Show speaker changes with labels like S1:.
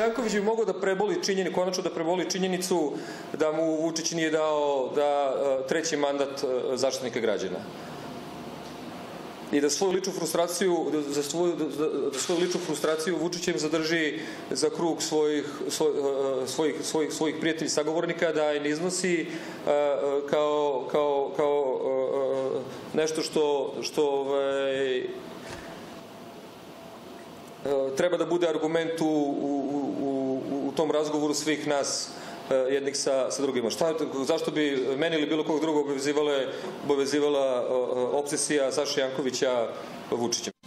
S1: Janković bi mogao da preboli činjenicu, konačno da preboli činjenicu da mu Vučić nije dao da e, treći mandat e, zaštitnika građana. I da svoju ličnu frustraciju da svoju da svoju ličnu frustraciju Vučićem zadrži za krug svojih svoj, e, svojih svojih svojih prijatelja sagovornika da je ne iznosi kao kao kao nešto što što ovaj treba da bude argument u, u tom razgovoru svih nas jednih sa, sa drugima. Šta, zašto bi meni ili bilo kog drugog obavezivala obsesija Saša Jankovića Vučićem?